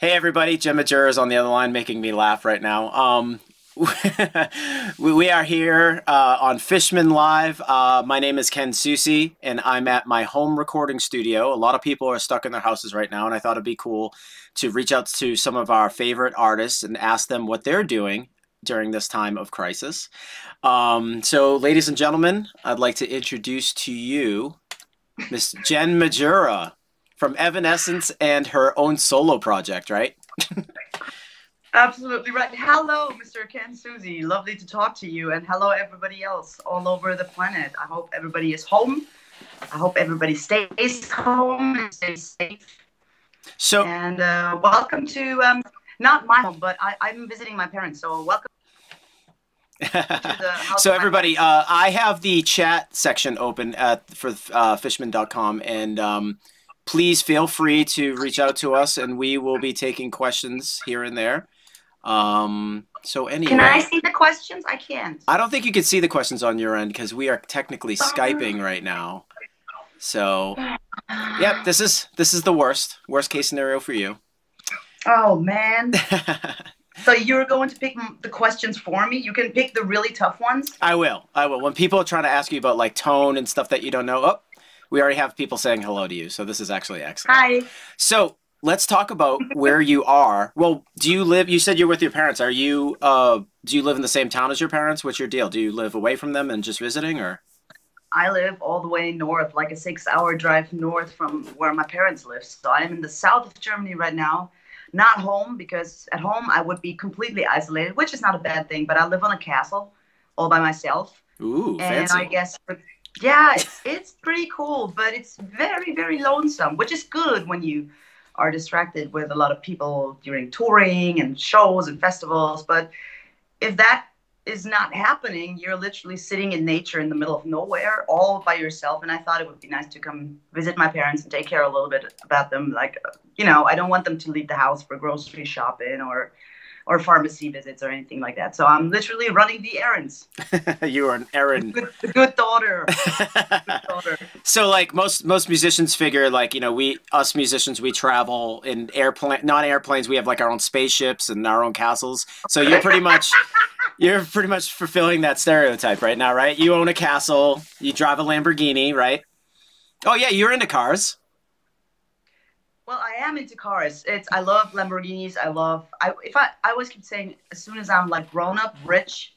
Hey everybody, Jen Majura is on the other line making me laugh right now. Um, we are here uh, on Fishman Live. Uh, my name is Ken Susi, and I'm at my home recording studio. A lot of people are stuck in their houses right now, and I thought it'd be cool to reach out to some of our favorite artists and ask them what they're doing during this time of crisis. Um, so, ladies and gentlemen, I'd like to introduce to you Miss Jen Majura from Evanescence and her own solo project, right? Absolutely right. Hello, Mr. Ken Susi. Lovely to talk to you. And hello, everybody else all over the planet. I hope everybody is home. I hope everybody stays home and stays safe. So, and uh, welcome to um, not my home, but I, I'm visiting my parents. So, welcome. so everybody, uh, I have the chat section open at for uh, fishman.com and um, please feel free to reach out to us and we will be taking questions here and there. Um, so anyway. Can I see the questions? I can't. I don't think you can see the questions on your end because we are technically Skyping right now. So, yep, this is this is the worst worst case scenario for you. Oh man. so you're going to pick the questions for me? You can pick the really tough ones? I will. I will. When people are trying to ask you about like tone and stuff that you don't know, oh, we already have people saying hello to you, so this is actually excellent. Hi. So let's talk about where you are. Well, do you live? You said you're with your parents. Are you? Uh, do you live in the same town as your parents? What's your deal? Do you live away from them and just visiting, or? I live all the way north, like a six-hour drive north from where my parents live. So I'm in the south of Germany right now. Not home because at home I would be completely isolated, which is not a bad thing. But I live on a castle, all by myself. Ooh, and fancy. I guess yeah, it's, it's pretty cool, but it's very, very lonesome, which is good when you are distracted with a lot of people during touring and shows and festivals. But if that is not happening, you're literally sitting in nature in the middle of nowhere all by yourself. And I thought it would be nice to come visit my parents and take care a little bit about them. Like, you know, I don't want them to leave the house for grocery shopping or or pharmacy visits or anything like that. So I'm literally running the errands. you are an errand. Good, good daughter. good daughter. So like most most musicians figure like you know we us musicians we travel in airplane not airplanes we have like our own spaceships and our own castles. So you're pretty much you're pretty much fulfilling that stereotype right now, right? You own a castle, you drive a Lamborghini, right? Oh yeah, you're into cars. Well, I am into cars. It's I love Lamborghinis. I love I if I I always keep saying as soon as I'm like grown up, rich,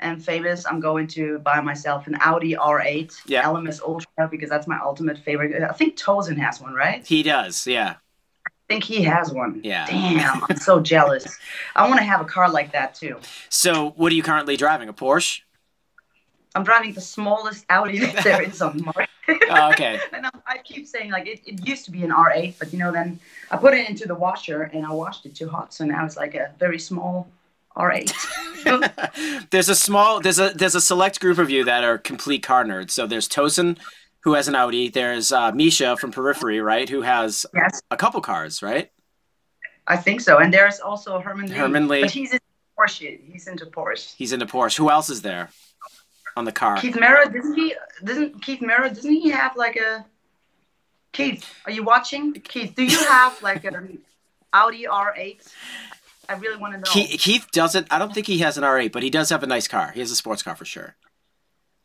and famous, I'm going to buy myself an Audi R8 yeah. LMS Ultra because that's my ultimate favorite. I think Tosin has one, right? He does, yeah. I think he has one. Yeah. Damn, I'm so jealous. I want to have a car like that too. So, what are you currently driving? A Porsche? I'm driving the smallest Audi that there is on the market. Oh, okay. and I, I, keep saying like it, it used to be an R8, but you know then I put it into the washer and I washed it too hot, so now it's like a very small R8. there's a small there's a there's a select group of you that are complete car nerds. So there's Tosin, who has an Audi. There's uh, Misha from Periphery, right, who has yes. a couple cars, right? I think so. And there's also Herman Li. Herman Li. But he's into Porsche. He's into Porsche. He's into Porsche. Who else is there? On the car. Keith Merrow, doesn't he? Doesn't Keith Merrow? Doesn't he have like a? Keith, are you watching? Keith, do you have like an Audi R8? I really want to know. Keith, Keith doesn't. I don't think he has an R8, but he does have a nice car. He has a sports car for sure.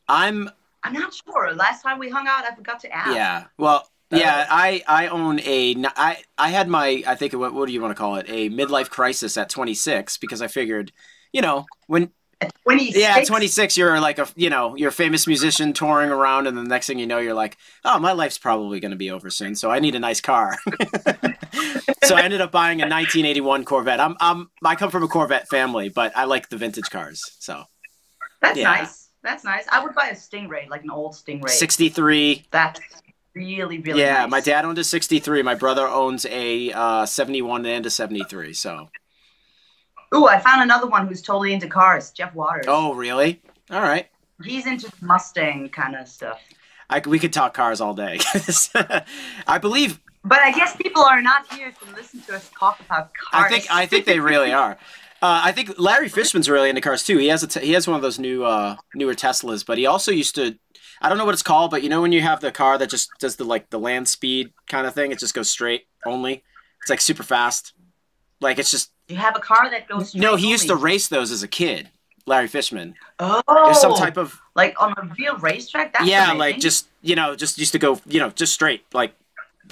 I'm. I'm not sure. Last time we hung out, I forgot to ask. Yeah. Well, uh, yeah, I I own a I I had my I think what what do you want to call it a midlife crisis at 26 because I figured, you know, when 26? Yeah, 26, you're like a, you know, you're a famous musician touring around, and the next thing you know, you're like, oh, my life's probably going to be over soon, so I need a nice car. so I ended up buying a 1981 Corvette. I'm, I'm, I come from a Corvette family, but I like the vintage cars, so. That's yeah. nice. That's nice. I would buy a Stingray, like an old Stingray. 63. That's really, really Yeah, nice. my dad owned a 63. My brother owns a uh, 71 and a 73, so. Ooh, I found another one who's totally into cars, Jeff Waters. Oh, really? All right. He's into Mustang kind of stuff. I, we could talk cars all day. I believe. But I guess people are not here to listen to us talk about cars. I think I think they really are. Uh, I think Larry Fishman's really into cars too. He has a he has one of those new uh, newer Teslas, but he also used to. I don't know what it's called, but you know when you have the car that just does the like the land speed kind of thing, it just goes straight only. It's like super fast. Like it's just you have a car that goes? no. He used to race those as a kid. Larry Fishman. Oh, There's some type of like on a real racetrack. That's yeah, amazing. like just you know, just used to go you know just straight like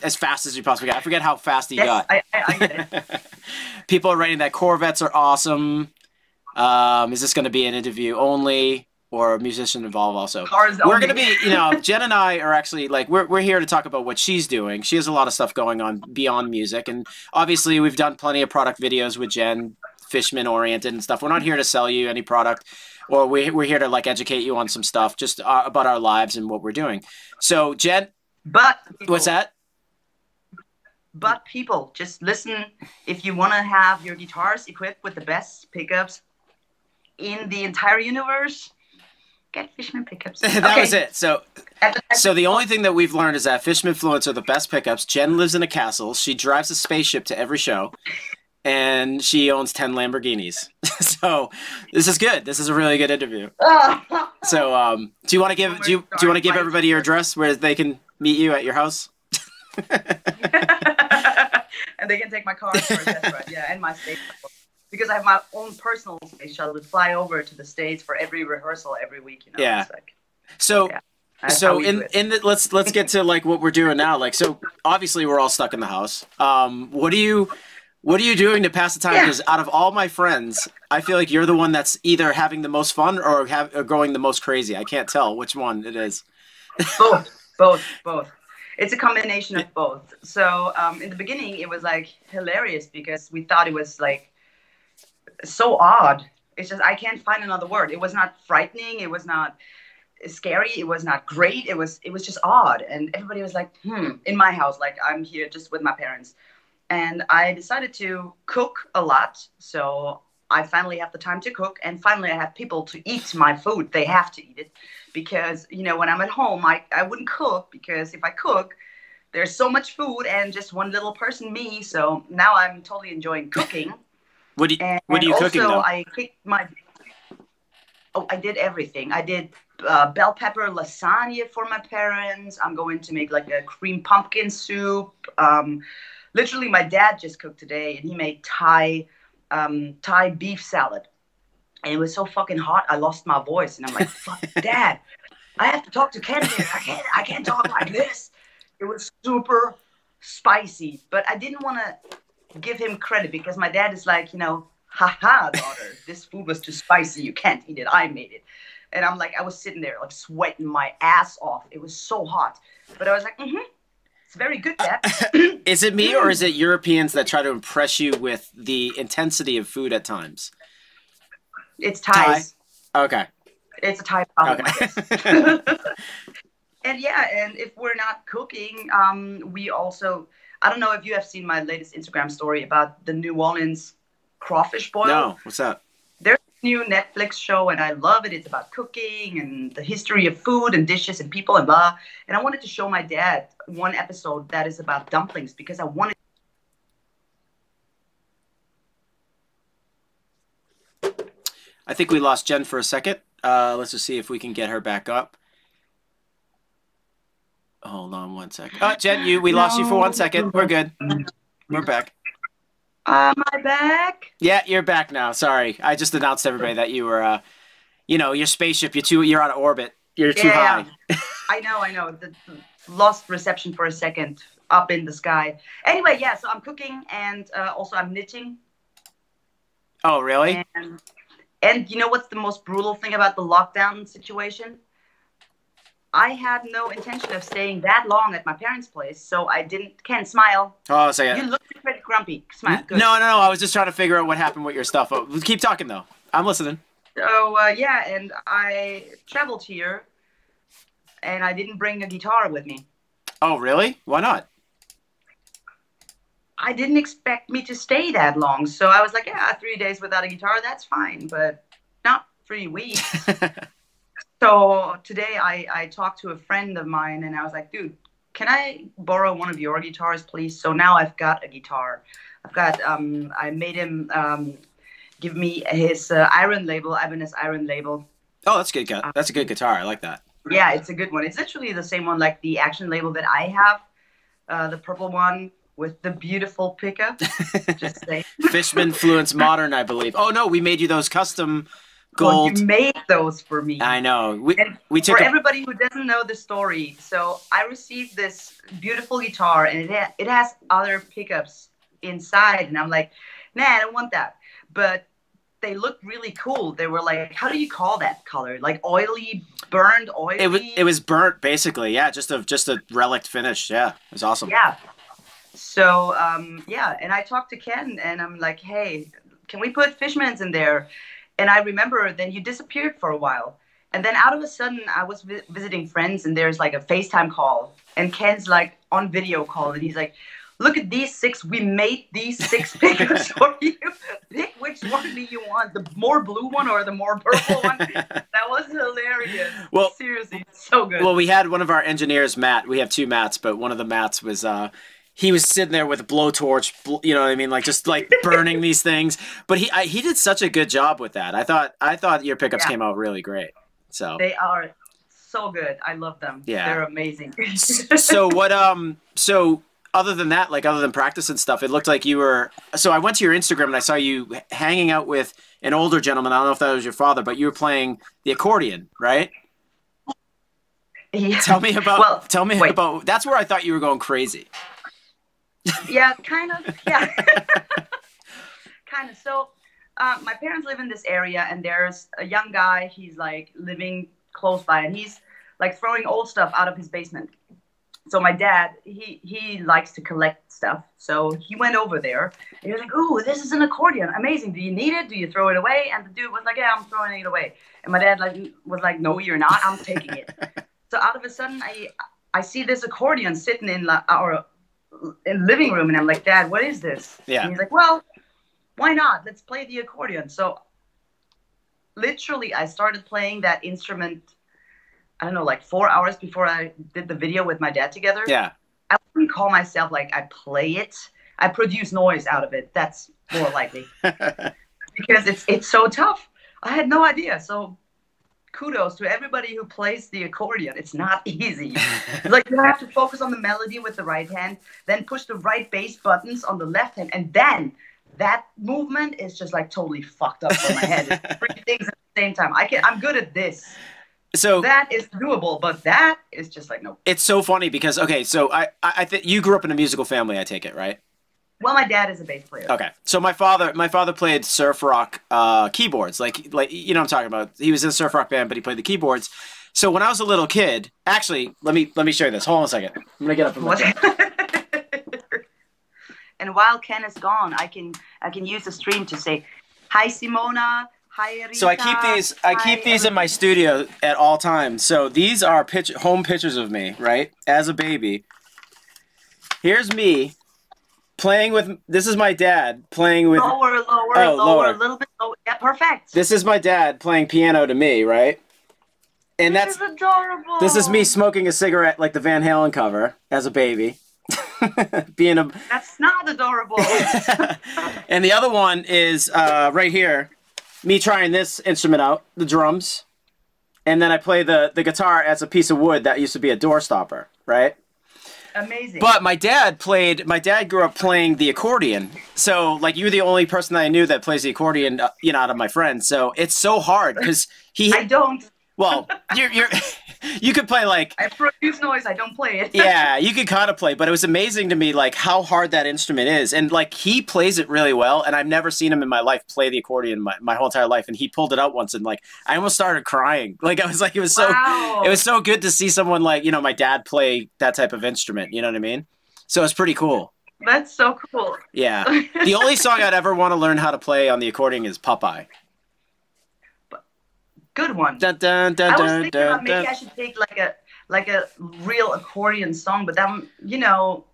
as fast as you possibly got. I forget how fast he Yes, got. I, I, I get it. People are writing that Corvettes are awesome. Um, is this going to be an interview only or a musician involved also? We're going to be, you know, Jen and I are actually like we're we're here to talk about what she's doing. She has a lot of stuff going on beyond music, and obviously we've done plenty of product videos with Jen, Fishman oriented and stuff. We're not here to sell you any product, or we we're here to like educate you on some stuff just uh, about our lives and what we're doing. So Jen, But what's that? But people, just listen. If you want to have your guitars equipped with the best pickups in the entire universe, get Fishman pickups. that Okay. was it. So the- So the only thing that we've learned is that Fishman Fluence are the best pickups. Jen lives in a castle. She drives a spaceship to every show, and she owns ten Lamborghinis. so this is good. This is a really good interview. So um, do you want to give do you, do you want to give everybody your address where they can meet you at your house? and they can take my car for a test ride. Yeah, and my shuttle. Because I have my own personal space shuttle to fly over to the states for every rehearsal every week. You know, Yeah. Like, So Yeah, so in in the, let's let's get to like what we're doing now. Like so obviously we're all stuck in the house. Um, what do you what are you doing to pass the time? Yeah. Because out of all my friends, I feel like you're the one that's either having the most fun or have or going the most crazy. I can't tell which one it is. both, both, both. It's a combination of both. So um, in the beginning, it was like hilarious because we thought it was like so odd. It's just I can't find another word. It was not frightening. It was not scary. It was not great. It was it was just odd. And everybody was like, hmm. In my house, like I'm here just with my parents, and I decided to cook a lot. So I finally have the time to cook, and finally I have people to eat my food. They have to eat it because you know when I'm at home, I I wouldn't cook because if I cook, there's so much food and just one little person, me. So now I'm totally enjoying cooking. What do you, And, what are you also, cooking though? I cooked my. Oh, I did everything. I did uh, bell pepper lasagna for my parents. I'm going to make like a cream pumpkin soup. Um, literally, my dad just cooked today, and he made Thai um, Thai beef salad, and it was so fucking hot. I lost my voice, and I'm like, "Fuck, Dad, I have to talk to Ken here. I can't. I can't talk like this." It was super spicy, but I didn't want to give him credit because my dad is like, you know, haha, daughter, this food was too spicy. You can't eat it. I made it. And I'm like, I was sitting there like sweating my ass off. It was so hot. But I was like, mm-hmm. It's very good, Dad. Is it me or is it Europeans that try to impress you with the intensity of food at times? it's Thais. Okay. It's a Thai problem, I Okay. guess. and yeah, and if we're not cooking, um, we also I don't know if you have seen my latest Instagram story about the New Orleans crawfish boil. no, what's that? There's a new Netflix show and I love it. It's about cooking and the history of food and dishes and people and blah. And I wanted to show my dad one episode that is about dumplings because I wanted I think we lost Jen for a second. Uh, let's just see if we can get her back up. Hold on one sec. Oh, Jen, you we lost you for one second. We're good. We're back. Am I back? Yeah, you're back now. Sorry, I just announced everybody that you were, uh, you know, your spaceship. You're too. You're out of orbit. You're too Yeah. high. I know, I know. The, the lost reception for a second up in the sky. Anyway, yeah, so I'm cooking and uh, also I'm knitting. Oh, really? And, and you know what's the most brutal thing about the lockdown situation? I had no intention of staying that long at my parents' place, so I didn't. Ken, smile. Oh, a second. You look pretty grumpy. Smile. No, no, no. I was just trying to figure out what happened with your stuff. Oh, keep talking though. I'm listening. So uh, yeah, and I traveled here, and I didn't bring a guitar with me. Oh, really? Why not? I didn't expect me to stay that long, so I was like, yeah, three days without a guitar, that's fine, but not three weeks. so today I I talked to a friend of mine, and I was like, dude, can I borrow one of your guitars, please? So now I've got a guitar. I've got um I made him um give me his uh, iron label, Ibanez iron label. oh, that's good. gu- That's a good guitar. I like that. Yeah, it's a good one. It's literally the same one like the Axion Label that I have, uh, the purple one with the beautiful pickup. Just say. Fishman Fluence Modern, I believe. Oh no, we made you those custom gold. Well, you made those for me. I know. We And we took for a, everybody who doesn't know the story, so I received this beautiful guitar, and it ha- it has other pickups inside, and I'm like, nah, I don't want that. But they looked really cool. They were like, how do you call that color? Like oily, burned oily. it was it was burnt basically. Yeah, just a just a relic finish. Yeah, it was awesome. Yeah. So um, yeah, and I talked to Ken, and I'm like, hey, can we put Fishmans in there? And I remember then you disappeared for a while, and then out of a sudden I was vi- visiting friends, and there's like a FaceTime call, and Ken's like on video call, and he's like. Look at these six. We made these six pictures for you. Pick which one do you want? The more blue one or the more purple one? That was hilarious. Well- seriously, so good. Well, we had one of our engineers, Matt. We have two Matts, but one of the Matts was uh he was sitting there with a blowtorch, you know what I mean, like just like burning these things. But he I, he did such a good job with that. I thought I thought your pickups Yeah. came out really great. So They are so good. I love them. Yeah. They're amazing. so what um so other than that like other than practice and stuff it looked like you were so i went to your instagram and i saw you hanging out with an older gentleman i don't know if that was your father but you were playing the accordion right yeah. tell me about Well, tell me wait. about that's where i thought you were going crazy yeah, kind of. Yeah. kind of. So, uh, my parents live in this area, and there's a young guy. He's like living close by, and he's like throwing old stuff out of his basement. So my dad, he he likes to collect stuff. So he went over there. And he was like, "Ooh, this is an accordion. Amazing. Do you need it? Do you throw it away?" And the dude was like, "Yeah, I'm throwing it away." And my dad like was like, "No, you're not. I'm taking it." so out of a sudden, I I see this accordion sitting in la- our living room, and I'm like, "Dad, what is this?" Yeah. And he's like, "Well, why not? Let's play the accordion." So literally, I started playing that instrument. I don't know, like four hours before I did the video with my dad together. yeah I wouldn't call myself like I play it. I produce noise out of it. That's more likely because it's it's so tough. I had no idea. So kudos to everybody who plays the accordion. It's not easy. like you have to focus on the melody with the right hand, then push the right bass buttons on the left hand, and then that movement is just like totally fucked up for my head. It's three things at the same time. I can I'm good at this. so That is doable, but that is just like no. it's so funny because okay so i, I think you grew up in a musical family i take it right Well, my dad is a bass player. Okay, so my father, my father played surf rock uh, keyboards, like like you know what I'm talking about. He was in a surf rock band, but he played the keyboards. So when I was a little kid, actually, let me let me show you this. Hold on a second. I'm gonna get up. and What? and while Ken is gone, I can I can use the stream to say, "Hi Simona, hi Rita." So I keep these I hi keep these in my studio at all times. So these are pitch, home pictures of me, right, as a baby. Here's me playing with. This is my dad playing with. lower, lower, Oh, lower, lower. a little bit lower. Yeah, perfect. This is my dad playing piano to me, right? And This that's is adorable. This is me smoking a cigarette like the Van Halen cover as a baby. Being a That's not adorable. and the other one is uh, right here, me trying this instrument out, the drums, and then I play the the guitar as a piece of wood that used to be a door stopper, right? Amazing. But my dad played. My dad grew up playing the accordion, so like you're the only person that I knew that plays the accordion, uh, you know, out of my friends. So it's so hard because he. I don't. Well, you're you're you could play like I produce noise. I don't play it. yeah, you could kind of play, but it was amazing to me like how hard that instrument is, and like he plays it really well. And I've never seen him in my life play the accordion my, my whole entire life, and he pulled it out once, and like I almost started crying. Like I was like, it was so Wow. it was so good to see someone like you know my dad play that type of instrument. You know what I mean? So it's pretty cool. That's so cool. Yeah. The only song I'd ever want to learn how to play on the accordion is Popeye. Good one. Dun, dun, dun, I was dun, thinking about maybe dun. I should take like a like a real accordion song, but then you know,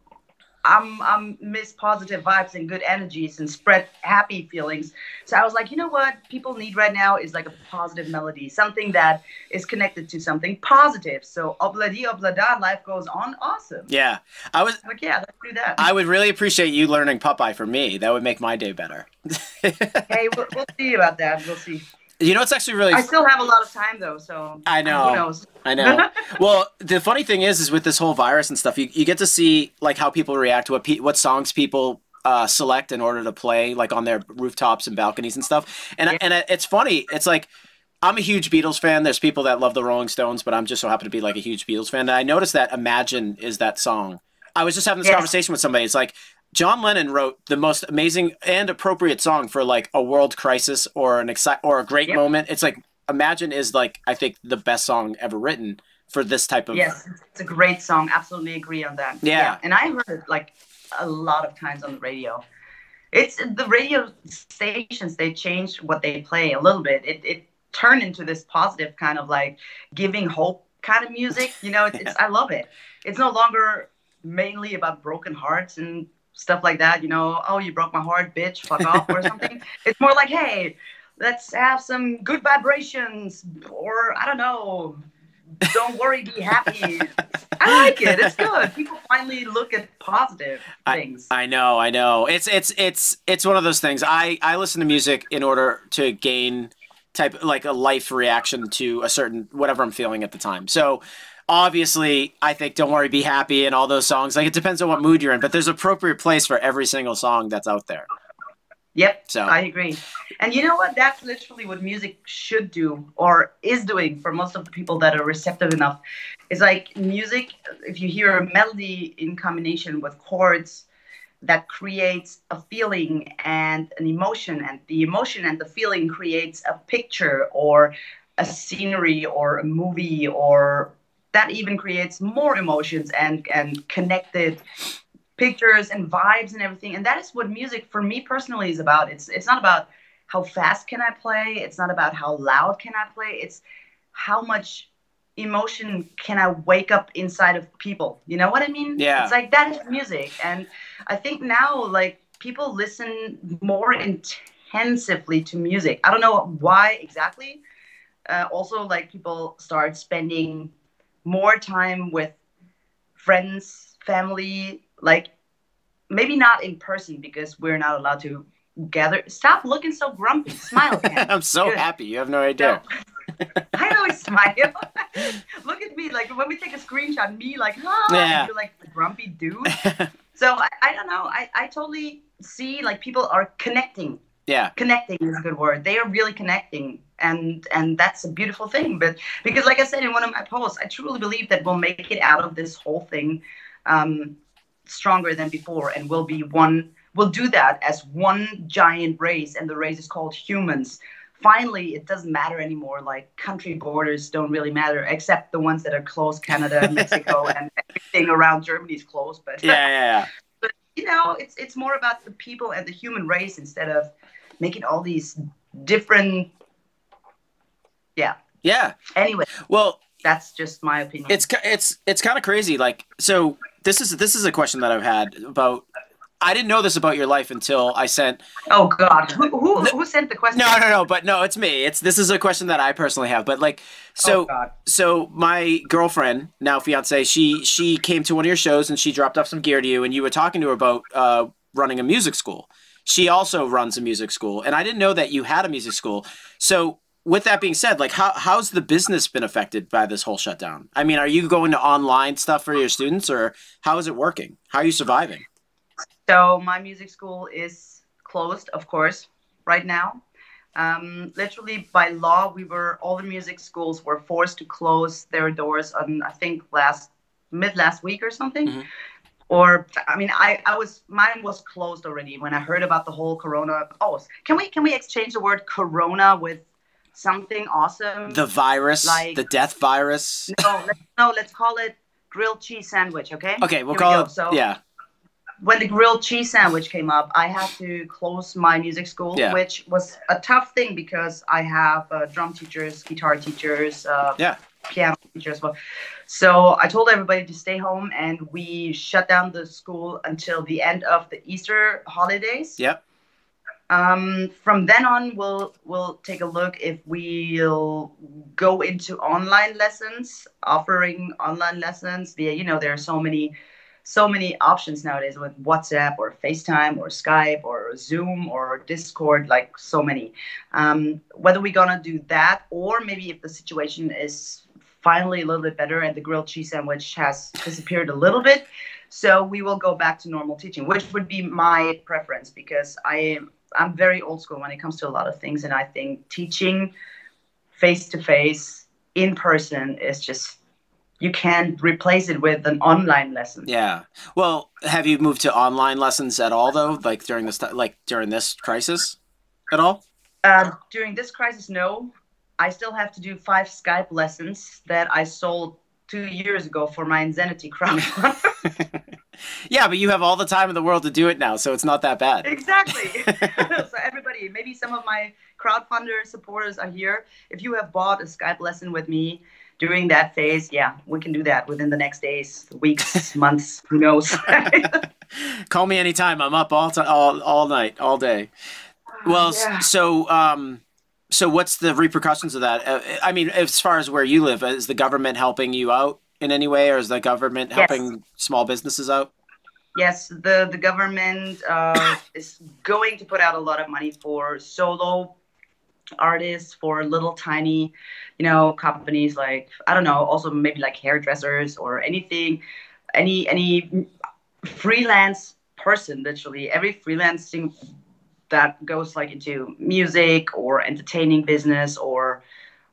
I'm I'm miss positive vibes and good energies and spread happy feelings. So I was like, you know what people need right now is like a positive melody, something that is connected to something positive. So obladi oblada, life goes on, awesome. Yeah, I was. Like yeah, let's do that. I would really appreciate you learning Popeye for me. That would make my day better. hey, we'll, we'll see about that. We'll see. You know, it's actually really. I still have a lot of time though, so I know. Who knows? I know. well, the funny thing is, is with this whole virus and stuff, you, you get to see like how people react to what pe- what songs people uh, select in order to play, like on their rooftops and balconies and stuff. And Yeah. and it's funny. It's like I'm a huge Beatles fan. There's people that love the Rolling Stones, but I'm just so happy to be like a huge Beatles fan. And I noticed that "Imagine" is that song. I was just having this conversation with somebody. It's like John Lennon wrote the most amazing and appropriate song for like a world crisis or an exci- or a great Yep. moment. It's like "Imagine" is like I think the best song ever written for this type of Yes, it's a great song. Absolutely agree on that. Yeah. and I heard it like a lot of times on the radio. It's the radio stations. They change what they play a little bit. It it turned into this positive kind of like giving hope kind of music. You know, it's, it's I love it. It's no longer mainly about broken hearts and stuff like that. You know, oh you broke my heart, bitch, fuck off or something. It's more like hey. Let's have some good vibrations, or I don't know, don't worry, be happy. I like it. It's good. People finally look at positive things. I know, I know. It's it's it's it's one of those things. I I listen to music in order to gain type like a life reaction to a certain whatever I'm feeling at the time. So obviously, I think "Don't Worry, Be Happy" and all those songs. Like it depends on what mood you're in, but there's appropriate place for every single song that's out there. yep, So- I agree. And you know what? That's literally what music should do or is doing for most of the people that are receptive enough. It's like music, if you hear a melody in combination with chords, that creates a feeling and an emotion, and the emotion and the feeling creates a picture or a scenery or a movie or that even creates more emotions and and connected pictures and vibes and everything. And that is what music for me personally is about. It's it's not about how fast can i play. It's not about how loud can i play. It's how much emotion can i wake up inside of people. You know what i mean? Yeah. it's like that is music. And i think now like people listen more intensively to music. I don't know why exactly. Uh, also like people start spending more time with friends family like maybe not in person because we're not allowed to gather stop looking so grumpy smile. I'm so Good. happy. You have no idea. i always smile look at me like when we take a screenshot me like ah, Yeah. you're like the grumpy dude so I, I don't know I, I totally see like people are connecting yeah. connecting is a good word they are really connecting and and that's a beautiful thing but because like i said in one of my posts i truly believe that we'll make it out of this whole thing um, stronger than before and we'll be one we'll do that as one giant race and the race is called humans finally it doesn't matter anymore like country borders don't really matter except the ones that are close canada mexico and everything around germany is close but Yeah, yeah, yeah. but you know it's it's more about the people and the human race instead of making all these different yeah. Yeah. anyway Well, that's just my opinion. it's it's it's kind of crazy like so this is this is a question that i've had about i didn't know this about your life until i sent oh god. Who, who, who sent the question? No no no but no it's me. It's this is a question that i personally have but like so oh so my girlfriend now fiance she she came to one of your shows and she dropped off some gear to you and you were talking to her about uh, running a music school. She also runs a music school and i didn't know that you had a music school. So with that being said like how, how's the business been affected by this whole shutdown? I mean are you going to online stuff for your students or how is it working? How are you surviving? So my music school is closed of course right now. Um, literally by law we were all the music schools were forced to close their doors on i think last mid last week or something. Mhm. or i mean I, I was mine was closed already when i heard about the whole corona. Oh can we can we exchange the word corona with something awesome the virus Like- the death virus no, let's, no let's call it grilled cheese sandwich okay okay we'll Here call go. it so yeah when the grilled cheese sandwich came up, I had to close my music school, Yeah. which was a tough thing because I have uh, drum teachers, guitar teachers, uh, Yeah. piano teachers. Well, so I told everybody to stay home, and we shut down the school until the end of the Easter holidays. yep Um, from then on, we'll we'll take a look if we'll go into online lessons, offering online lessons. via. you know there are so many so many options nowadays with WhatsApp or FaceTime or Skype or Zoom or Discord, like so many. Um, whether we're gonna do that or maybe if the situation is finally a little bit better and the grilled cheese sandwich has disappeared a little bit, so we will go back to normal teaching, which would be my preference because I am I'm very old school when it comes to a lot of things, and I think teaching face to face in person is just you can't replace it with an online lesson. Yeah. Well, have you moved to online lessons at all though? Like during this like during this crisis at all? Uh, during this crisis, no. I still have to do five Skype lessons that I sold two years ago for my InZanity crowdfunder. yeah, but you have all the time in the world to do it now, so it's not that bad. Exactly. so everybody, maybe some of my crowdfunder supporters are here. If you have bought a Skype lesson with me during that phase, yeah, we can do that within the next days, weeks, months, who knows. Call me anytime. I'm up all all all night, all day. Well, yeah. so um so what's the repercussions of that? Uh, I mean, as far as where you live, is the government helping you out in any way, or is the government helping yes. small businesses out? Yes, the the government uh, is going to put out a lot of money for solo artists, for little tiny, you know, companies like I don't know, also maybe like hairdressers or anything, any any freelance person. Literally, every freelancing that goes like into music or entertaining business or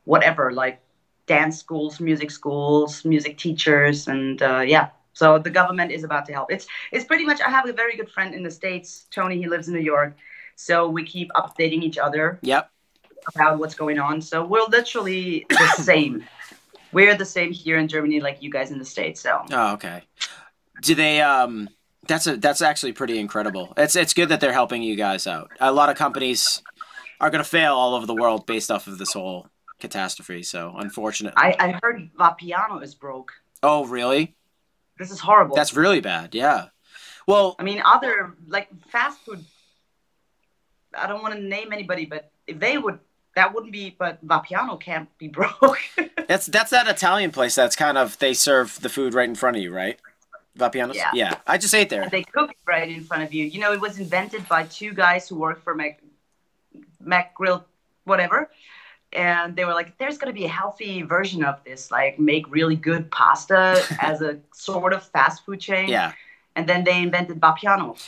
whatever like dance schools music schools music teachers and uh, yeah. So the government is about to help. It's it's pretty much i have a very good friend in the states tony. He lives in new york. So we keep updating each other yep. about what's going on. So we're literally the same. We're the same here in germany like you guys in the states so. Oh okay. Do they um that's a that's actually pretty incredible. It's it's good that they're helping you guys out. A lot of companies are going to fail all over the world based off of this whole catastrophe. So unfortunate. I I heard Vapiano is broke. Oh really? This is horrible. That's really bad. Yeah. Well, I mean, other like fast food. I don't want to name anybody, but if they would, that wouldn't be. But Vapiano can't be broke. that's that's that Italian place. That's kind of they serve the food right in front of you, right? Vapianos? Yeah. yeah. I just ate there. They cook it right in front of you. You know, it was invented by two guys who work for Mac, Mac Grill, whatever. And they were like, there's going to be a healthy version of this, like make really good pasta as a sort of fast food chain. Yeah. And then they invented Vapiano.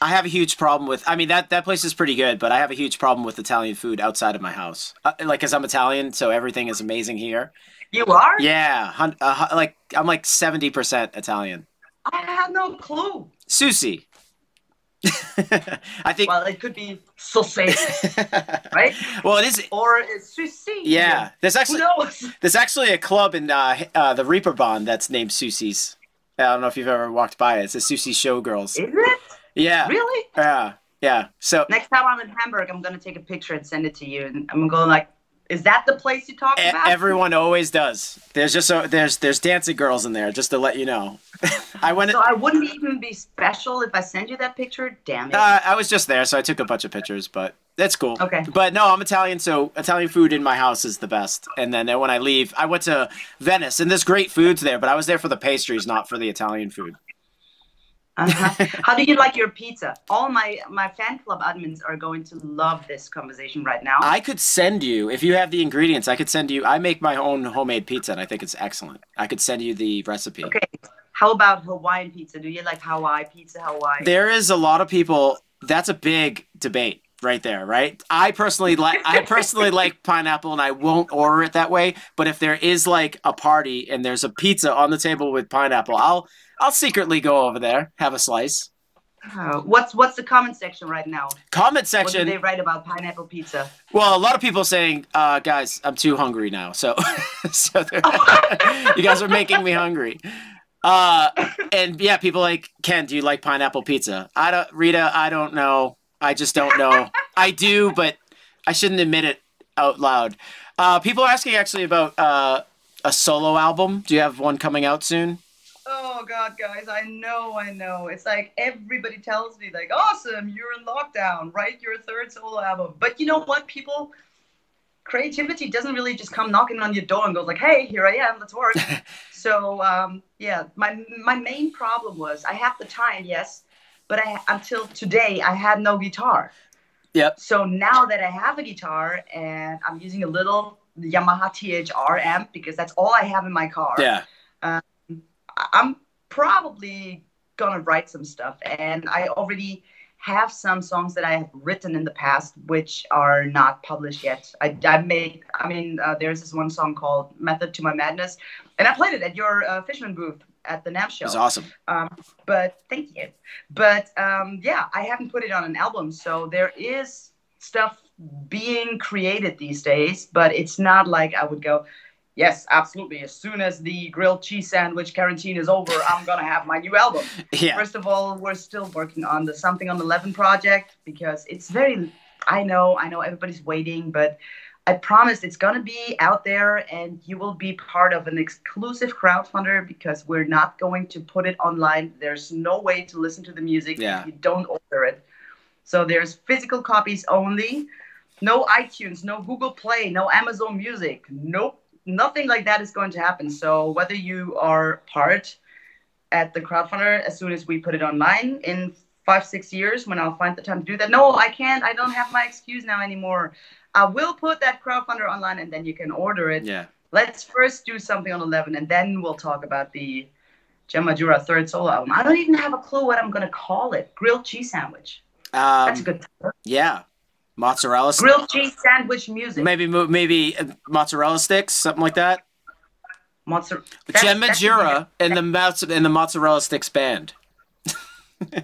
I have a huge problem with. I mean that that place is pretty good, but I have a huge problem with Italian food outside of my house. Uh, like, cause I'm Italian, so everything is amazing here. You are? Yeah, uh, like I'm like seventy percent Italian. I have no clue. Susie. I think. Well, it could be sausage, right? Well, it is. Or it's Susie. Yeah, there's actually there's actually a club in uh, uh, the Reeperbahn that's named Susie's. I don't know if you've ever walked by it. It's a Susie Showgirls. Is it? Yeah. Really? Yeah. Yeah. So next time I'm in Hamburg, I'm gonna take a picture and send it to you, and I'm going like, is that the place you talk about? Everyone always does. There's just so there's there's dancing girls in there, just to let you know. I went. So I wouldn't even be special if I send you that picture. Damn it. Uh, I was just there, so I took a bunch of pictures, but that's cool. Okay. But no, I'm Italian, so Italian food in my house is the best. And then when I leave, I went to Venice, and there's great foods there, but I was there for the pastries, not for the Italian food. Uh-huh. How do you like your pizza? All my my fan club admins are going to love this conversation right now. I could send you if you have the ingredients. I could send you. I make my own homemade pizza, and I think it's excellent. I could send you the recipe. Okay. How about Hawaiian pizza? Do you like Hawaii pizza? Hawaii. There is a lot of people. That's a big debate right there, right? I personally like I personally like pineapple and I won't order it that way, but if there is like a party and there's a pizza on the table with pineapple, I'll I'll secretly go over there, have a slice. Oh, what's what's the comment section right now? Comment section. What do they write about pineapple pizza? Well, a lot of people saying, uh, "Guys, I'm too hungry now." So, so you guys are making me hungry. Uh, and yeah, people like Ken. Do you like pineapple pizza? I don't, Rita. I don't know. I just don't know. I do, but I shouldn't admit it out loud. Uh, people are asking actually about uh, a solo album. Do you have one coming out soon? Oh God, guys, I know, I know. It's like everybody tells me, like, awesome, you're in lockdown, write Your third solo album. But you know what, people? creativity doesn't really just come knocking on your door and goes like, "Hey, here I am, let's work." so um, yeah, my my main problem was I have the time, yes, but I until today I had no guitar. Yep. So now that I have a guitar and I'm using a little Yamaha THR amp because that's all I have in my car. Yeah. Um, I'm probably gonna write some stuff, and I already have some songs that I have written in the past which are not published yet. I, I made, I mean, uh, there's this one song called "Method to My Madness," and I played it at your uh, Fishman booth at the NAMM show. It's awesome. Um, but thank you. But um, yeah, I haven't put it on an album, so there is stuff being created these days. But it's not like I would go, yes, absolutely. As soon as the grilled cheese sandwich quarantine is over, I'm gonna have my new album. Yeah. First of all, we're still working on the Something on Eleven project because it's very. I know, I know, everybody's waiting, but I promise it's gonna be out there, and you will be part of an exclusive crowdfunder because we're not going to put it online. There's no way to listen to the music Yeah. if you don't order it. So there's physical copies only. No iTunes, no Google Play, no Amazon Music. Nope, nothing like that is going to happen. So whether you are part at the crowdfunder as soon as we put it online in five, six years when I'll find the time to do that. No, I can't. I don't have my excuse now anymore. I will put that crowdfunder online and then you can order it. Yeah. Let's first do something on 11 and then we'll talk about the Jen Majura third solo album. I don't even have a clue what I'm going to call it. Grilled cheese sandwich. That's a Um, good title. yeah. Mozzarella. Grilled cheese sandwich music. Maybe maybe uh, mozzarella sticks, something like that. Mozzarella. Jen Majura and the and the mozzarella sticks band.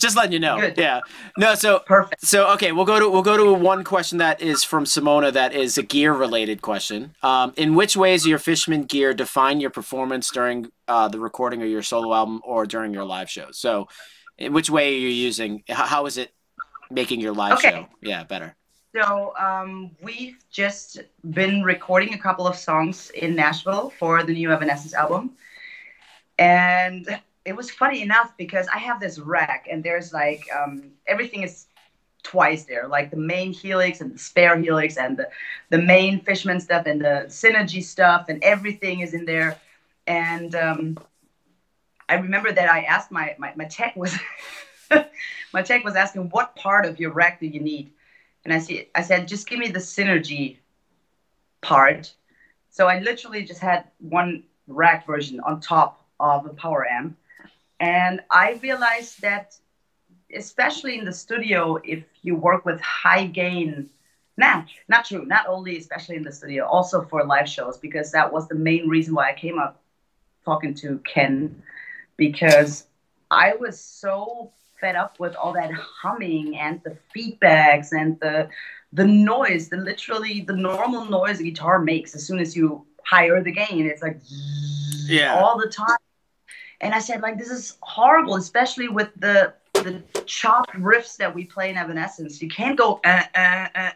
Just letting you know. Good. Yeah. No. So Perfect. so okay, we'll go to we'll go to one question that is from Simona that is a gear related question. Um, in which ways your Fishman gear define your performance during uh, the recording of your solo album or during your live shows? So, which way are you using? How, how is it making your live Okay. show? Yeah, better. So um, we've just been recording a couple of songs in Nashville for the new Evanescence album, and it was funny enough because I have this rack and there's like um, everything is twice there, like the main helix and the spare helix and the the main Fishman stuff and the synergy stuff and everything is in there, and um, I remember that I asked my my, my tech was my tech was asking what part of your rack do you need and I see I said just give me the synergy part. So I literally just had one rack version on top of a power amp, and I realized that especially in the studio, if you work with high gain, nah, not true. Not only especially in the studio, also for live shows because that was the main reason why I came up talking to Ken because I was so fed up with all that humming and the feedbacks and the the noise, the literally the normal noise a guitar makes as soon as you higher the gain. It's like Yeah. all the time. And I said, like, this is horrible, especially with the the chopped riffs that we play in Evanescence. You can't go uh, uh, uh,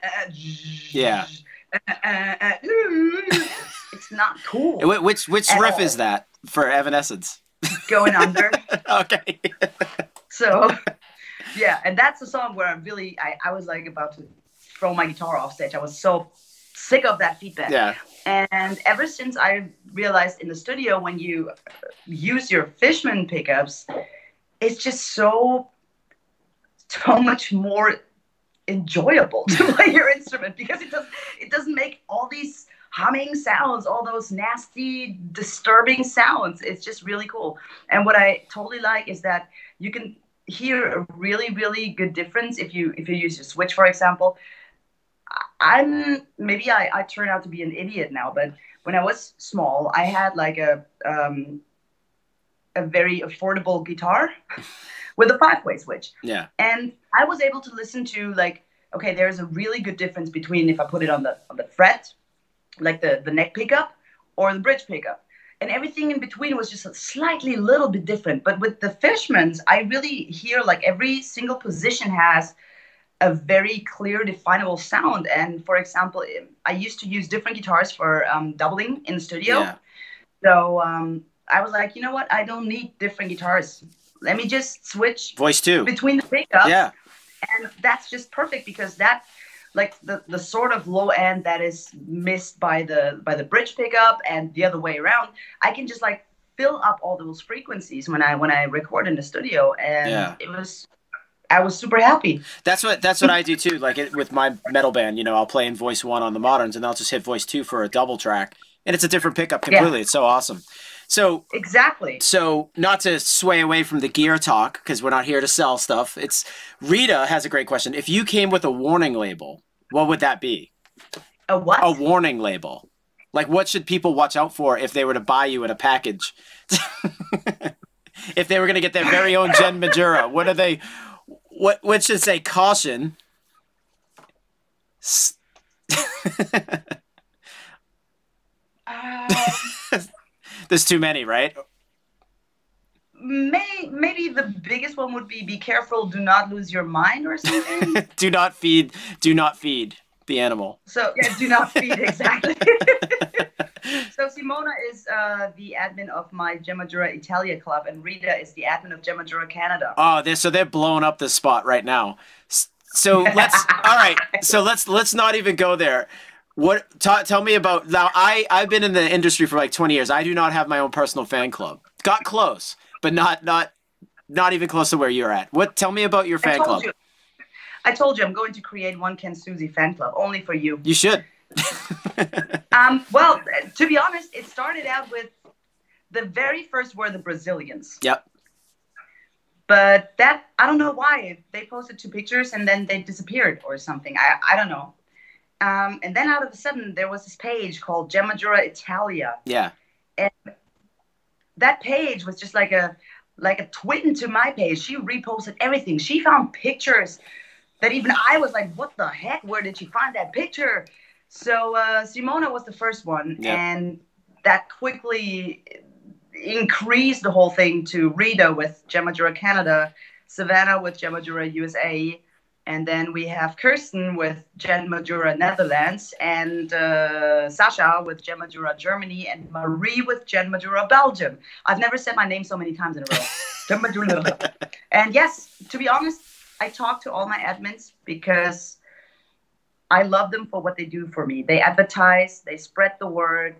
Yeah. uh, it's not cool. Which which riff all. is that for Evanescence? Going under. okay. So yeah, and that's the song where I'm really I, I was like about to throw my guitar off stage. I was so sick of that feedback. yeah. And ever since I realized in the studio when you use your Fishman pickups, it's just so so much more enjoyable to play your instrument because it does it doesn't make all these humming sounds, all those nasty, disturbing sounds. It's just really cool. And what I totally like is that you can hear a really, really good difference if you if you use your switch, for example. I'm maybe I, I turn out to be an idiot now, but when I was small, I had like a um, a very affordable guitar with a five way switch Yeah. and I was able to listen to like okay, there's a really good difference between if I put it on the on the fret, like the the neck pickup, or the bridge pickup, and everything in between was just a slightly little bit different. But with the Fishmans, I really hear like every single position has a very clear, definable sound. And for example, I used to use different guitars for um, doubling in the studio. Yeah. So um, I was like, you know what? I don't need different guitars. Let me just switch Voice two. between the pickups Yeah. and that's just perfect because that like the, the sort of low end that is missed by the by the bridge pickup and the other way around i can just like fill up all those frequencies when i when i record in the studio and Yeah. it was i was super happy That's what that's what I do too. Like it, with my metal band, you know, I'll play in voice one on the moderns, and I'll just hit voice two for a double track, and it's a different pickup completely. It's so awesome. So exactly so not to sway away from the gear talk because we're not here to sell stuff. It's Rita has a great question. If you came with a warning label, what would that be? a what A warning label. Like what should people watch out for if they were to buy you in a package? if they were going to get their very own Jen Majura, what are they? What what should say caution? S- Uh, There's too many, right? may, maybe the biggest one would be be careful do not lose your mind or something do not feed. Do not feed the animal. So yeah, do not feed exactly. so Simona is uh, the admin of my Jen Majura Italia club, and Rita is the admin of Jen Majura Canada. Oh, they're, so they're blowing up the spot right now. So let's all right. So let's let's not even go there. What ta tell me about now? I I've been in the industry for like twenty years. I do not have my own personal fan club. Got close, but not not not even close to where you're at. What? Tell me about your fan club. you. I told you I'm going to create one Ken Susi fan club only for you. You should. Um, well, to be honest, it started out with the very first were the Brazilians. Yep. But that I don't know why they posted two pictures and then they disappeared or something. I I don't know. Um, and then out of a sudden there was this page called Jen Majura Italia. Yeah. And that page was just like a like a twin to my page. She reposted everything. She found pictures that even I was like, "What the heck? Where did she find that picture?" So uh, Simona was the first one, Yeah. and that quickly increased the whole thing to Rita with Jen Majura Canada, Savannah with Jen Majura USA, and then we have Kirsten with Jen Majura Netherlands, and uh, Sasha with Jen Majura Germany, and Marie with Jen Majura Belgium. I've never said my name so many times in a row. Jen Majura. and yes, to be honest, I talk to all my admins because I love them for what they do for me. They advertise, they spread the word.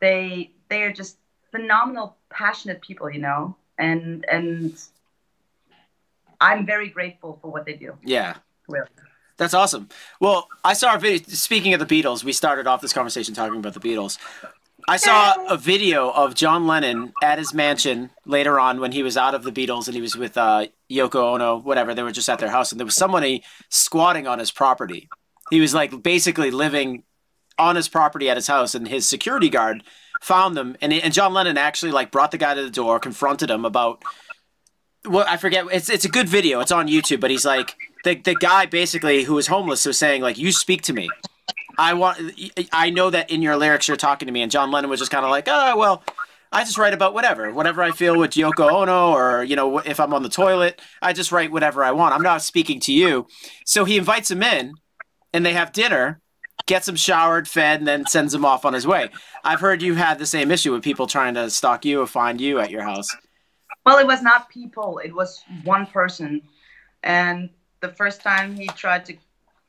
They they are just phenomenal, passionate people, you know. And and I'm very grateful for what they do. Yeah. Really. That's awesome. Well, I saw a video. Speaking of the Beatles, we started off this conversation talking about the Beatles. I saw a video of John Lennon at his mansion later on when he was out of the Beatles and he was with uh, Yoko Ono, whatever. They were just at their house, and there was somebody squatting on his property. He was like basically living on his property at his house, and his security guard found them. And, and John Lennon actually like brought the guy to the door, confronted him about well, I forget. It's it's a good video. It's on YouTube, but he's like the the guy basically who was homeless was saying like, "You speak to me. I want. I know that in your lyrics you're talking to me." And John Lennon was just kind of like, "Oh well." I just write about whatever, whatever I feel with Yoko Ono, or you know, if I'm on the toilet, I just write whatever I want. I'm not speaking to you. So he invites him in, and they have dinner, gets him showered, fed, and then sends him off on his way. I've heard you had the same issue with people trying to stalk you or find you at your house. Well, it was not people, it was one person. And the first time he tried to,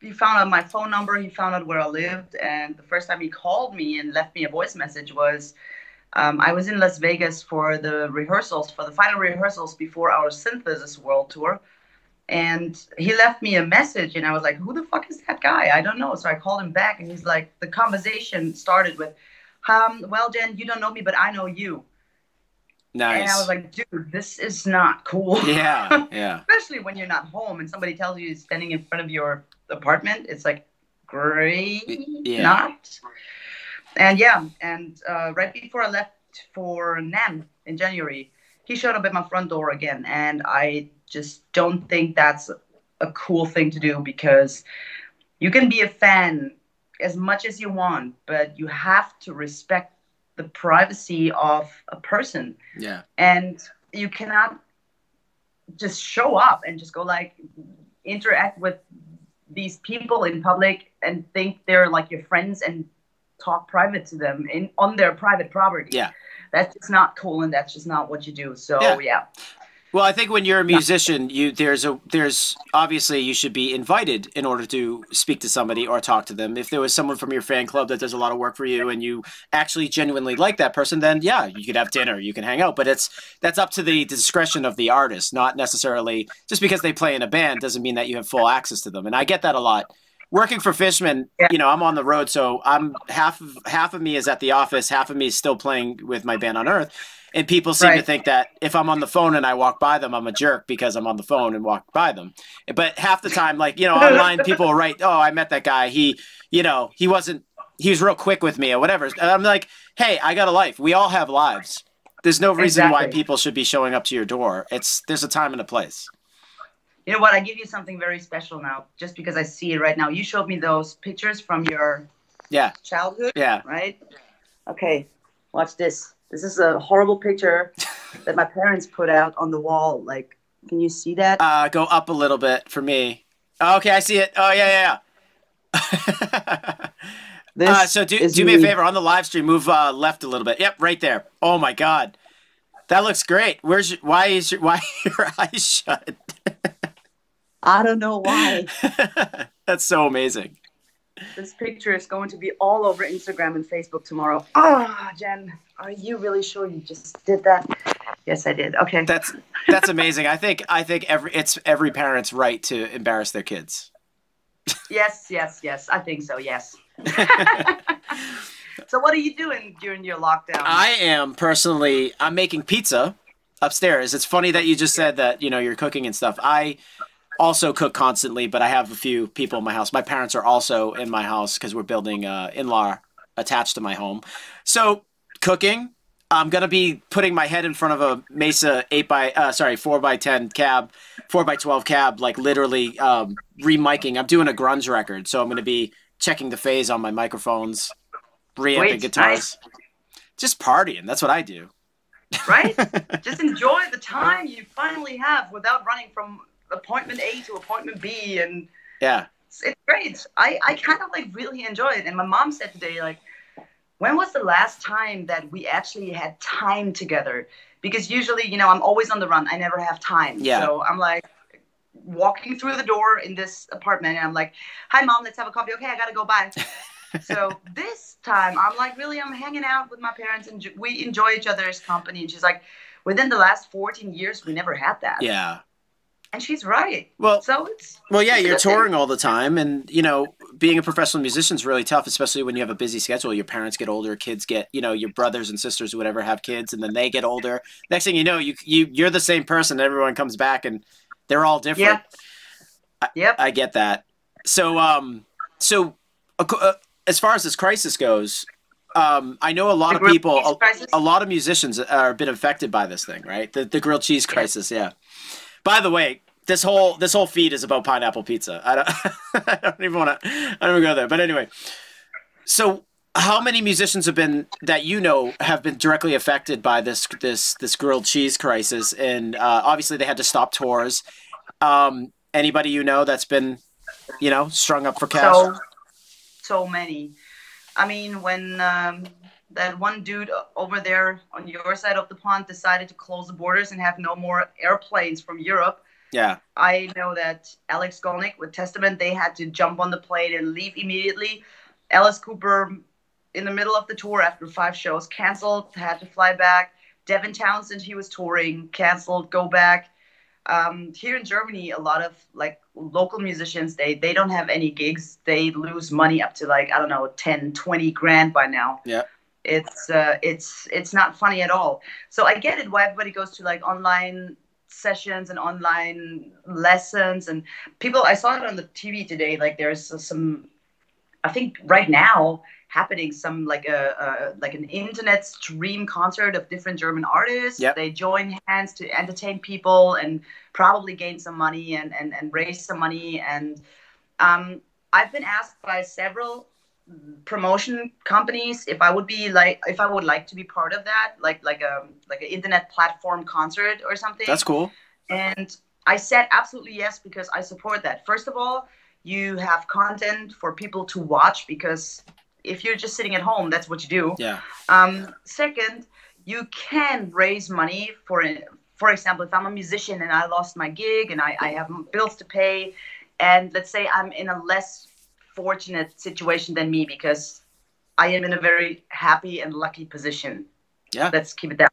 he found out my phone number, he found out where I lived. And the first time he called me and left me a voice message was um, I was in Las Vegas for the rehearsals, for the final rehearsals before our Synthesis World Tour. And he left me a message, and I was like, Who the fuck is that guy? I don't know. So I called him back, and he's like, The conversation started with, um, Well, Jen, you don't know me, but I know you. Nice. And I was like, dude, this is not cool. yeah, yeah. Especially when you're not home and somebody tells you standing in front of your apartment. It's like, great, Yeah. not. And yeah, and uh, right before I left for NAMM in January, he showed up at my front door again. And I just don't think that's a cool thing to do because you can be a fan as much as you want, but you have to respect the privacy of a person Yeah. and you cannot just show up and just go like interact with these people in public and think they're like your friends and talk private to them in on their private property Yeah. that's just not cool and that's just not what you do so Yeah. yeah, Well, I think when you're a musician, you there's a there's obviously you should be invited in order to speak to somebody or talk to them. If there was someone from your fan club that does a lot of work for you and you actually genuinely like that person, then yeah, you could have dinner, you can hang out. But it's that's up to the discretion of the artist, not necessarily just because they play in a band doesn't mean that you have full access to them. And I get that a lot. Working for Fishman, you know, I'm on the road, so I'm half of half of me is at the office, half of me is still playing with my band on Earth. And people seem to think that if I'm on the phone and I walk by them, I'm a jerk because I'm on the phone and walk by them. But half the time, like, you know, online people write, oh, I met that guy. He, you know, he wasn't, he was real quick with me or whatever. And I'm like, hey, I got a life. We all have lives. There's no reason why people should be showing up to your door. It's, there's a time and a place. You know what? I give you something very special now, just because I see it right now. You showed me those pictures from your Yeah. childhood, Yeah. right? Okay, watch this. This is a horrible picture that my parents put out on the wall. Like, can you see that? Uh, go up a little bit for me. Okay. I see it. Oh, yeah, yeah, yeah. This Uh, so do, do me a favor on the live stream. Move uh, left a little bit. Yep, right there. Oh my god, that looks great. Where's your, why is your why are your eyes shut? I don't know why. That's so amazing. this picture is going to be all over Instagram and Facebook tomorrow. Ah, Jen, are you really sure you just did that? Yes, I did. Okay. That's that's amazing. I think I think every it's every parent's right to embarrass their kids. Yes, yes, yes. I think so. Yes. so, what are you doing during your lockdown? I am personally I'm making pizza upstairs. It's funny that you just said that, you know, you're cooking and stuff. I also cook constantly, but I have a few people in my house. My parents are also in my house because we're building uh, in-law attached to my home. So cooking, I'm gonna be putting my head in front of a Mesa eight by uh, sorry four by ten cab, four by twelve cab, like literally um, remiking. I'm doing a grunge record, so I'm gonna be checking the phase on my microphones, reamping guitars, just partying. That's what I do. right? Just enjoy the time you finally have without running from appointment A to appointment B, and Yeah, it's, it's great. I I kind of like really enjoy it. And my mom said today, like, when was the last time that we actually had time together? Because usually, you know, I'm always on the run. I never have time. Yeah. So I'm like walking through the door in this apartment, and I'm like, "Hi, mom, let's have a coffee." Okay, I gotta go. Bye. so this time, I'm like, really, I'm hanging out with my parents, and we enjoy each other's company. And she's like, within the last 14 years, we never had that. yeah. And she's right. Well, So it's Well, yeah, you're touring all the time, and you know, being a professional musician is really tough, especially when you have a busy schedule. Your parents get older, kids get, you know, your brothers and sisters, or whatever, have kids, and then they get older. Next thing you know, you you you're the same person. Everyone comes back, and they're all different. Yeah. yep. I get that. So, um, so uh, as far as this crisis goes, um, I know a lot The of people, a, a lot of musicians are a bit affected by this thing, right? The the grilled cheese crisis, yeah. By the way, this whole this whole feed is about pineapple pizza. I don't, I don't even want to. I don't even go there. But anyway, so how many musicians have been that you know have been directly affected by this this this grilled cheese crisis? And uh, obviously, they had to stop tours. Um, anybody you know that's been, you know, strung up for cash? So, so many. I mean, when um, that one dude over there on your side of the pond decided to close the borders and have no more airplanes from Europe, yeah, I know that Alex Skolnick with Testament, they had to jump on the plane and leave immediately. Alice Cooper, in the middle of the tour after five shows, canceled, had to fly back. Devin Townsend, he was touring, canceled, go back. Um, here in Germany, a lot of like local musicians, they they don't have any gigs. They lose money up to like I don't know, 10, 20 grand by now. Yeah. It's uh, it's it's not funny at all. So I get it why everybody goes to like online sessions and online lessons and people i saw it on the tv today like there's some i think right now happening some like a, a like an internet stream concert of different german artists Yep. they join hands to entertain people and probably gain some money and and, and raise some money and um, i've been asked by several promotion companies if i would be like if i would like to be part of that like like a like an internet platform concert or something that's cool. and I said absolutely yes because I support that. First of all, you have content for people to watch because if you're just sitting at home, that's what you do. Yeah, Um, second, you can raise money for for example, if I'm a musician and I lost my gig and I, I have bills to pay, and let's say I'm in a less fortunate situation than me because I am in a very happy and lucky position. Yeah. Let's keep it that.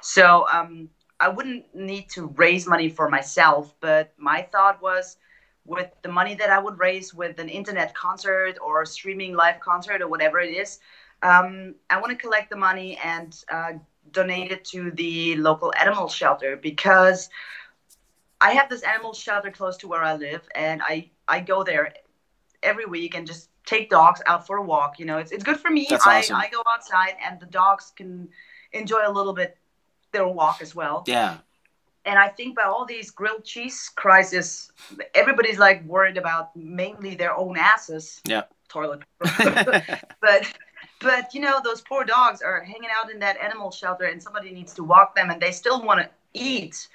So um, I wouldn't need to raise money for myself, but my thought was with the money that I would raise with an internet concert or streaming live concert or whatever it is, um, I want to collect the money and uh, donate it to the local animal shelter because I have this animal shelter close to where I live, and I I go there every week and just take dogs out for a walk. You know, it's it's good for me. That's awesome. I, I go outside, and the dogs can enjoy a little bit their walk as well. Yeah. And I think by all these grilled cheese crisis, everybody's like worried about mainly their own asses. Yeah. Toilet. but but you know those poor dogs are hanging out in that animal shelter and somebody needs to walk them and they still want to eat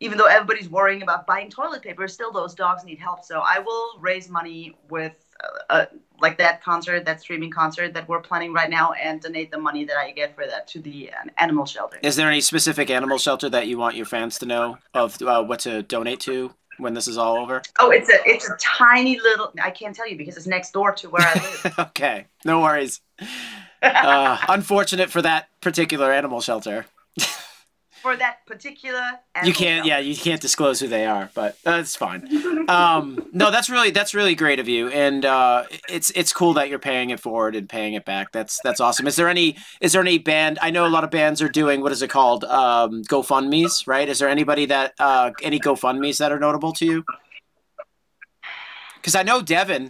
even though everybody's worrying about buying toilet paper still those dogs need help so i will raise money with uh, uh, like that concert that streaming concert that we're planning right now and donate the money that i get for that to the uh, animal shelter Is there any specific animal shelter that you want your fans to know of uh, what to donate to when this is all over? oh it's a it's a tiny little i can't tell you because it's next door to where i live okay, no worries. Uh, unfortunate for that particular animal shelter. for that particular you can't yeah you can't disclose who they are but that's fine. Um no that's really that's really great of you and uh it's it's cool that you're paying it forward and paying it back. That's that's awesome. Is there any is there any band i know a lot of bands are doing what is it called um gofundme's right? Is there anybody that uh any gofundme's that are notable to you? Because i know devin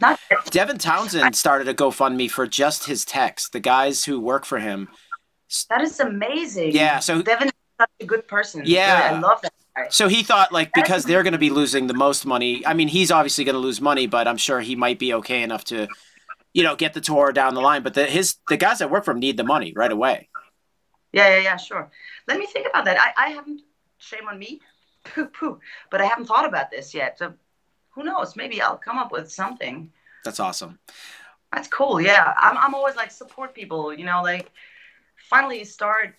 devin townsend started a gofundme for just his text. The guys who work for him. That is amazing. Yeah, so- Devin such a good person. Yeah. I love that guy. So he thought like because they're going to be losing the most money. I mean, he's obviously going to lose money, but I'm sure he might be okay enough to, you know, get the tour down the line. But the his the guys that work for him need the money right away. Yeah, yeah, yeah, sure. Let me think about that. I, I haven't, shame on me, poo poo, but I haven't thought about this yet. So who knows? Maybe I'll come up with something. That's awesome. That's cool. Yeah. I'm, I'm always like, support people, you know, like finally start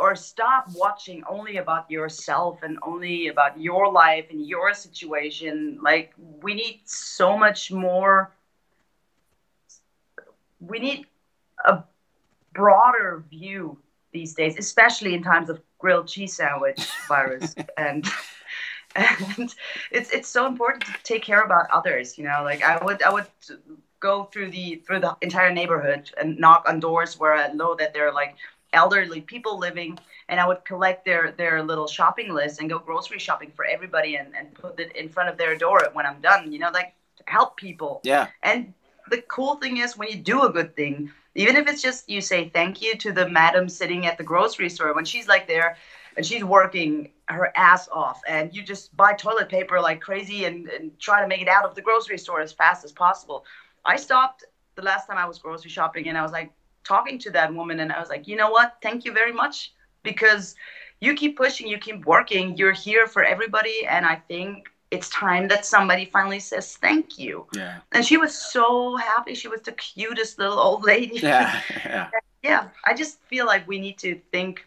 or stop watching only about yourself and only about your life and your situation. Like, we need so much more. We need a broader view these days, especially in times of grilled cheese sandwich virus. and and it's it's so important to take care about others. You know, like I would I would go through the through the entire neighborhood and knock on doors where I know that they're like elderly people living and I would collect their their little shopping list and go grocery shopping for everybody and, and put it in front of their door when I'm done, you know, like help people. Yeah. And the cool thing is when you do a good thing, even if it's just you say thank you to the madam sitting at the grocery store when she's like there and she's working her ass off and you just buy toilet paper like crazy and, and try to make it out of the grocery store as fast as possible. I stopped the last time I was grocery shopping and I was like talking to that woman and I was like, you know what? Thank you very much because you keep pushing, you keep working, you're here for everybody. And I think it's time that somebody finally says thank you. Yeah. And she was so happy. She was the cutest little old lady. Yeah. Yeah. yeah. I just feel like we need to think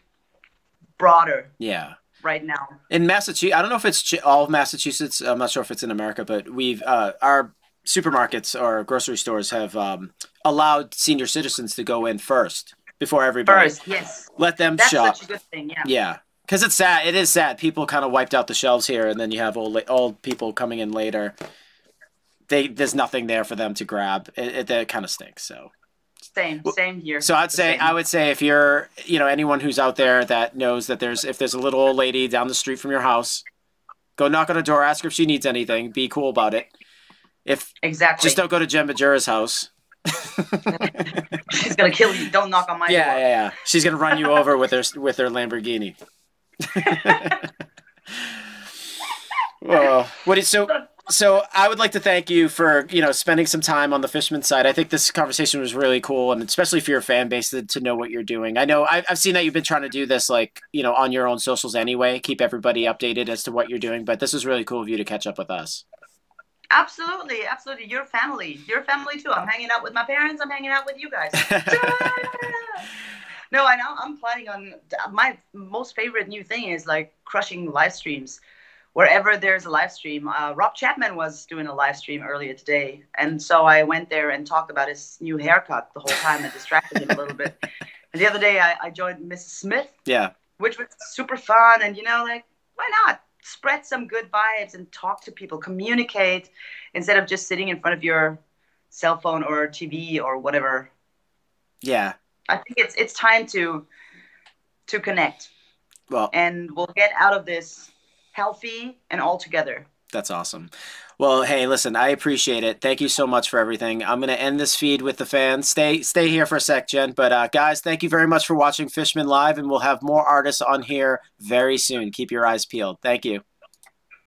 broader Yeah. right now. In Massachusetts, I don't know if it's all of Massachusetts. I'm not sure if it's in America, but we've uh, our supermarkets or grocery stores have um, allowed senior citizens to go in first before everybody. First, yes. Let them That's shop. such a good thing. Yeah. Yeah, because it's sad. It is sad. People kind of wiped out the shelves here, and then you have old old people coming in later. They there's nothing there for them to grab. It, it that kind of stinks. So Same. Same here. so I'd say same. I would say if you're you know anyone who's out there that knows that there's if there's a little old lady down the street from your house, go knock on her door, ask her if she needs anything. Be cool about it. If Exactly. just don't go to Jen Majura's house. She's gonna kill you. Don't knock on my yeah, door. yeah, yeah. Yeah. She's gonna run you over with her with her Lamborghini. well, what is so? So I would like to thank you for you know spending some time on the Fishman side. I think this conversation was really cool, and especially for your fan base to, to know what you're doing. I know I've, I've seen that you've been trying to do this like you know on your own socials anyway, keep everybody updated as to what you're doing. But this was really cool of you to catch up with us. Absolutely, absolutely. Your family. Your family too. I'm hanging out with my parents. I'm hanging out with you guys. no, I know I'm planning on my most favorite new thing is like crushing live streams. Wherever there's a live stream, uh, Rob Chapman was doing a live stream earlier today, and so I went there and talked about his new haircut the whole time and distracted him a little bit. And the other day I, I joined Mrs. Smith. Yeah. Which was super fun, and you know, like why not spread some good vibes and talk to people, communicate instead of just sitting in front of your cell phone or TV or whatever. Yeah. I think it's it's time to to connect. Well, and we'll get out of this healthy and all together. That's awesome. Well, hey, listen, I appreciate it. Thank you so much for everything. I'm gonna end this feed with the fans. Stay stay here for a sec, Jen. But uh, guys, thank you very much for watching Fishman Live, and we'll have more artists on here very soon. Keep your eyes peeled. Thank you.